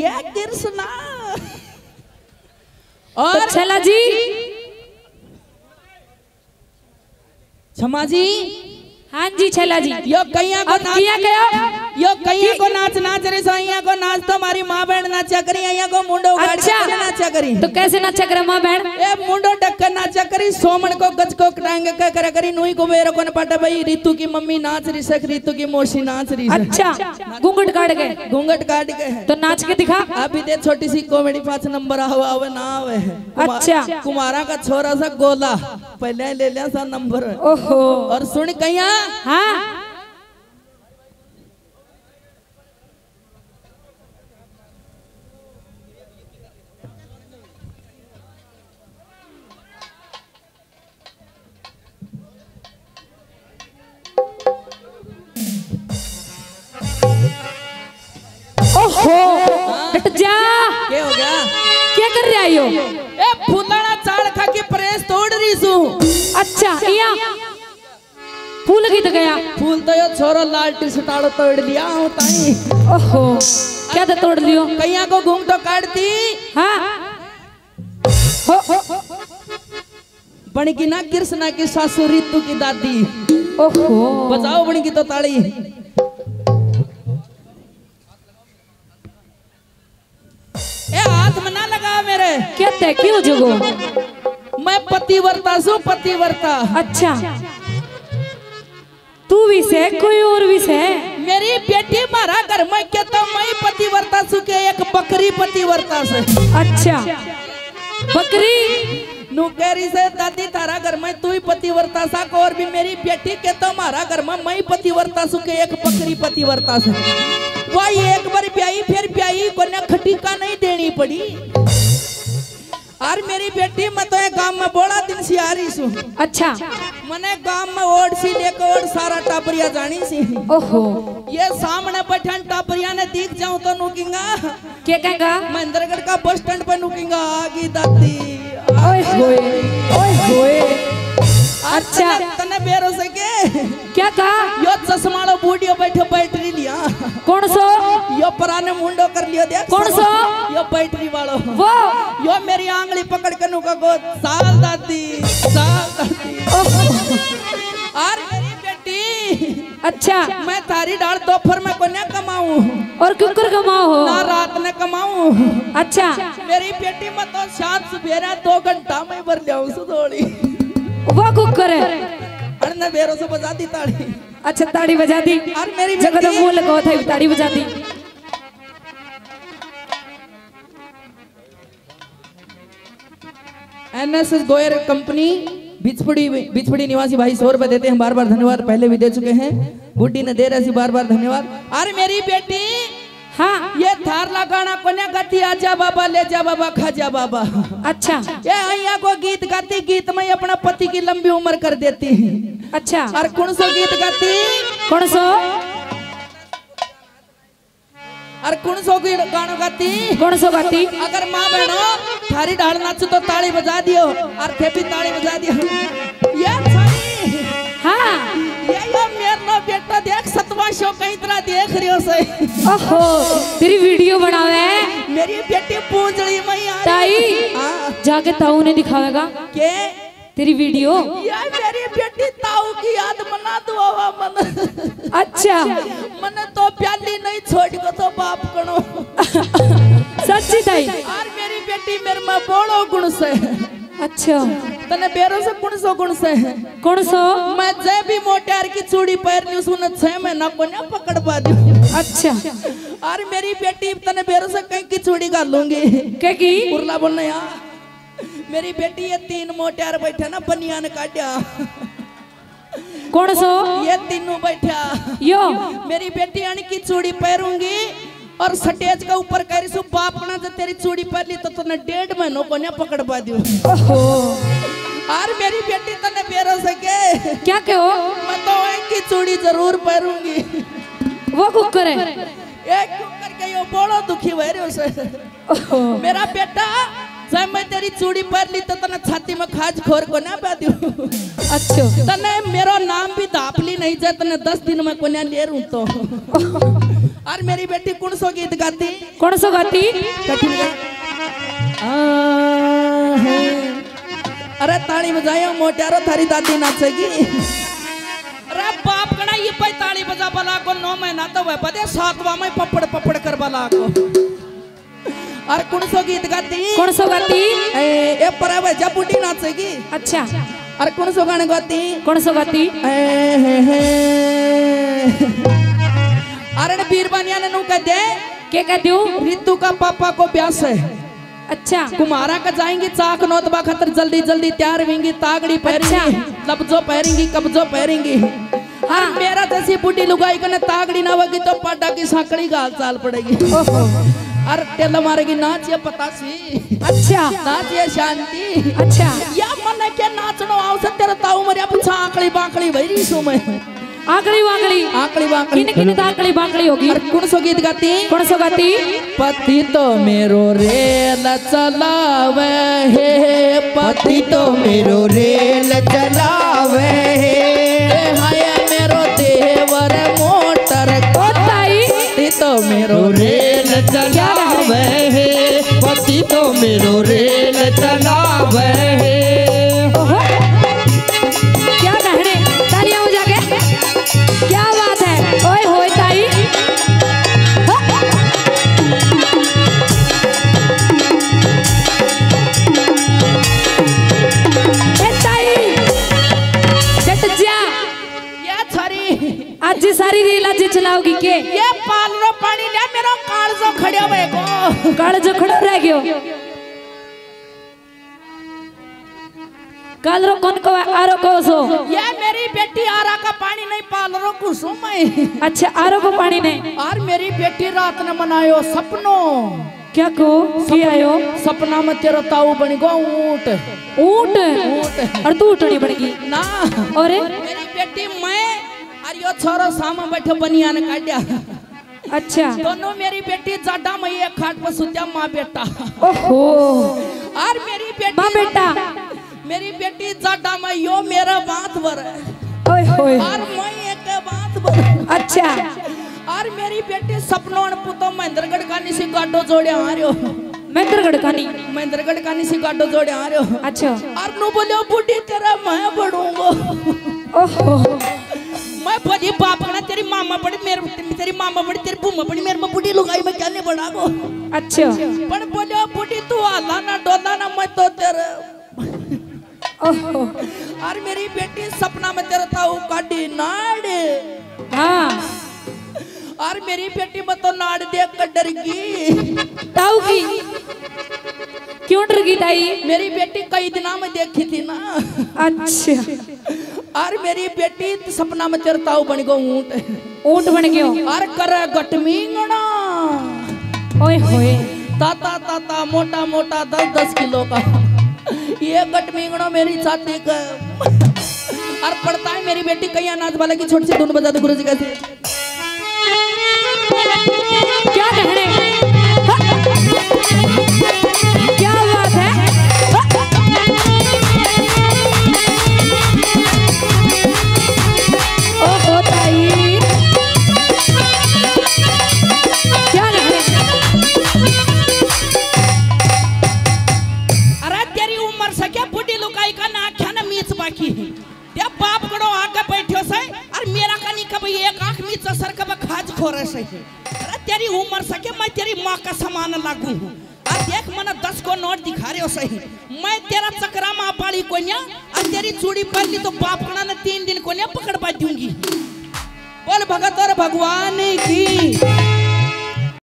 ये कृष्णा तो और छला जी। क्षमा जी। हाँ जी छला जी। यो कैया को नाच किया क्या? यो कैया को नाच नाच रे सैया को नाच तो हमारी माँ बहन नाचा करी अइया को मुंडो गाड़ अच्छा। नाचा करी। तो कैसे नाचा करे माँ बहन? ए मुंडो टक्कर नाचा करी सोमन को गज को टांग के करे करी नुई को बेरो को पाटा भाई रीतू की मम्मी नाच रही सक रीतू की मौसी नाच रही अच्छा घूंघट काट गए घूंघट काट है तो नाच के दिखा। अभी दे छोटी सी कॉमेडी पाँच नंबर आवे आवे ना आवे। अच्छा। कुमारा का छोरा सा गोला पहले ले लिया सा नंबर। ओहो। और सुन कैया हाँ। हट जा। क्या हो गया? क्या कर रहे हो? ए फुलाना चाड़ खा के प्रेस तोड़ रही सू। अच्छा या फूल गीत गया। फूल तो यो छोरो लाल टी सटाड़ो तोड़ लिया हूँ ताई। ओहो क्या तो तोड़ लियो? कैया को घूम तो काटती हाँ हो, हो, बन की ना कृष्णा की सासू रितु की दादी। ओहो। बजाओ बन की तो ताड़ी मेरे क्या जगो? मैं पतिवर्ता सू पतिवर्ता। अच्छा। तू भी से कोई और भी से मेरी बेटी मारा घर में के तो मैं पतिवर्ता सू के एक बकरी पतिवर्ता से? अच्छा। बकरी? नुकेरी से दादी तारा घर में तू ही पतिवर्ता सा को और भी मेरी बेटी के तो मारा घर में मैं पतिवर्ता सु के एक बकरी पतिवर्ता से? वही एक बार ब्याई फिर ब्याई को ने खटीका नहीं देनी पड़ी। और मेरी बेटी मैं तो गाँव में बड़ा दिन से आ रही सु। अच्छा। मने गाँव में ओढ़ सी लेकर ओढ़ सारा टापरिया जानी सी। ओहो। ये सामने बैठन टापरिया ने दिख जाऊँ तो नुकिंगा। क्या कहेगा? महेंद्रगढ़ का बस स्टैंड पर नुकिंगा आगी दादी ओए होए ओए होए। अच्छा। तने बेरो से के। क्या कहा? यो चश्माड़ो बूढ़ियो बैठो बैटरी लिया। कौन सो? यो पुराने मुंडो कर लियो देख कौन सा? यो बैटरी वालो। वो। यो मेरी आंगली पकड़ के नुका को साल दादी साल दादी। और मेरी बेटी। अच्छा। मैं थारी डाल दोपहर में को न कमाऊं? और कुकर कमाओ हो ना रात में कमाऊं? अच्छा। मेरी बेटी में तो शाम सुबेरा दो घंटा में भर जाऊँ सुधोड़ी वो कुकर है अरे न बेरो से बजा दी ताड़ी। अच्छा ताड़ी बजा दी। और मेरी जगह तो मुँह लगाओ था ताड़ी बजा दी। एनएसएस गोयर कंपनी बिचपुड़ी बिचपुड़ी निवासी भाई सौ रुपए देते हैं बार बार धन्यवाद पहले भी दे चुके हैं। बुड्ढी ने दे रही बार बार धन्यवाद। अरे मेरी बेटी हाँ। ये थार लगाना कोने गाती आजा बाबा ले जा बाबा खाजा बाबा। अच्छा। ये अइया को गीत गाती गीत में अपना पति की लंबी उम्र कर देती है। अच्छा। और कौन सो गीत गाती? कौन सो? और कौन सो गाना गाती? कौन सो गाती? अगर माँ बहनों थारी ढाल नाचो तो ताली बजा दियो और थे भी ताली बजा दियो. ये थारी हाँ. ये यो मेरनो बेटा देख सतवा शो कई तरह देख रियो से. ओहो तेरी वीडियो बनावे? मेरी बेटी पूंजड़ी में यार ताई हाँ। जाके ताऊ ने दिखावेगा। के? तेरी वीडियो। यार मेरी बेटी ताऊ की याद मना दो हवा मन। अच्छा। मन तो प्याली नहीं छोड़ को तो बाप कणो सच्ची ताई। और मेरी बेटी मेरे में बोलो गुण से। अच्छा। तने बेरो से गुण सो गुण से। कौन सो? मैं जय भी मोटार की चूड़ी पैर सुन छह महीना को ना पकड़ पा दू अच्छा। और मेरी बेटी तने बेरो से कहीं की चूड़ी कर लूँगी क्या की? उर्ला बोलने यार। मेरी बेटी ये तीन मोटार बैठे ना बनियान काटिया कौन सो? ये तीनों बैठा यो। मेरी बेटी अण की चूड़ी पहनूँगी और सटेज का ऊपर कह रही सु बाप ना जब तेरी चूड़ी पहन ली तो तूने डेढ़ महीनों को ना पकड़ पा दियो और मेरी बेटी तने बेरो सके। क्या कहो? मैं तो की चूड़ी ज़रूर पहनूँगी वो कुकर है एक क्यों करके यो बड़ो दुखी हुए रे उसे मेरा बेटा जब मैं तेरी चूड़ी पहन ली तो तने छाती में खाज खोर को ना पा दियो अच्छा तने मेरो नाम भी दापली नहीं जाए तने दस दिन में को ना ले रू तो और मेरी बेटी कौन सो गीत गाती कौन सो गाती कठिन अरे ताली बजायो मोट्यारो थारी दादी नाचेगी अरे बाप कड़ा ये पे ताली बजा बला को नौ महीना तो वह बदे सातवा में पपड़ पपड़ कर बला को और कौन सो गीत गाती? कौन सो गाती? ए, ए पर जब बुढ़ी नाचेगी अच्छा. और कौन सो गाने गाती? कौन सो गाती? ए, हे, हे। अरे ने बीरबानिया ने नू कह दे? क्या कहती हूँ रितु का पापा को ब्यास है अच्छा. कुमारा का जाएँगी चाक नोतबा खतर जल्दी जल्दी तैयार होंगी तागड़ी पहरेंगी लबजो पहरेंगी कब्जो पहरेंगी. हाँ. मेरा जैसी बुढ़ी लुगाई कने तागड़ी ना होगी तो पाडा की सांकड़ी गाल चाल पड़ेगी. ओहो. अरे टेल मारेगी नाच ये पता सी। अच्छा। नाच ये शांति। अच्छा। या मन के नाचनो आवसे तेरे ताऊ मरिया पुछा आकड़ी बाकड़ी भैरी सो मैं। आकड़ी वाकड़ी आकड़ी बाकड़ी किन किन आकड़ी बाकड़ी होगी? अरे कौन सो गीत गाती? कौन सो गाती? पति तो मेरो रेल चलावे हे पति तो मेरो रेल चलावे हे। हाय मेरो देवर आज सारी रील आज चलाओगी के? ये पालरो पानी ले मेरो कालजो खड़ियो बे को। काल जो खड़ो रह गयो। काल रो कौन को आरो को सो। ये मेरी बेटी आरा का पानी नहीं पालरो कुसुम मैं। अच्छा आरो को पानी नहीं। और मेरी बेटी रात ने मनायो सपनो। क्या को? की आयो? सपना में तेरा ताऊ बन गो ऊँट। ऊँट? और तू उठनी पड़ेगी ना। और? मेरी बेटी मैं यो छोरो सामा बैठो बनियान काटिया अच्छा। दोनों मेरी बेटी जाडा में एक खाट पर सुत्या माँ बेटा। ओहो। और मेरी बेटी माँ बेटा। मेरी बेटी जाडा में यो मेरा बात बर ओए होए। और मैं एक बात बर अच्छा। और मेरी बेटी सपनों पुतो महेंद्रगढ़ का निसी गाडो जोड़े आ रहे हो महेंद्रगढ़ कानी। महेंद्रगढ़ का निसी गाडो जोड़े आ रहे हो अच्छा। और नु बोलो बूढ़ी तेरा मैं बढ़ूँगा। ओहो। मैं बड़ी बाप ना तेरी मामा बड़ी मेरे तेरी मामा बड़ी तेरी बूमा बड़ी मेरे में बूढ़ी लुगाई में क्या नहीं बढ़ा गो। अच्छा। पर बोलो बूढ़ी तू आला ना डोला ना मैं तो तेरे ओहो। और मेरी बेटी सपना में तेरा ताऊ काटी नाड़। हाँ। और मेरी बेटी में तो नाड़ देख कर डर गई। ताऊ की? क्यों डर गई ताई? मेरी बेटी कई दिना में देखी थी ना। अच्छा। और मेरी बेटी सपना में तेरा ताऊ बन गो ऊँट। ऊँट बन गयो। और कर गटमींगना ओए होए। ताता ताता मोटा मोटा दस दस किलो का। ये गटमींगनो मेरी छाती का। और पड़ता है मेरी बेटी कहीं अनाज वाले की छोटी सी धुन बजा दे गुरु जी कैसे क्या कहने खाज सके अरे तेरी उम्र सके, मैं तेरी माँ का समान लागू हूँ। देख, मन दस को नोट दिखा रहे हो सही। मैं तेरा चक्रा माँ पाली को तेरी चूड़ी ली तो बाप कड़ा ने तीन दिन को पकड़ पा दूँगी। बोल भगत और भगवान की।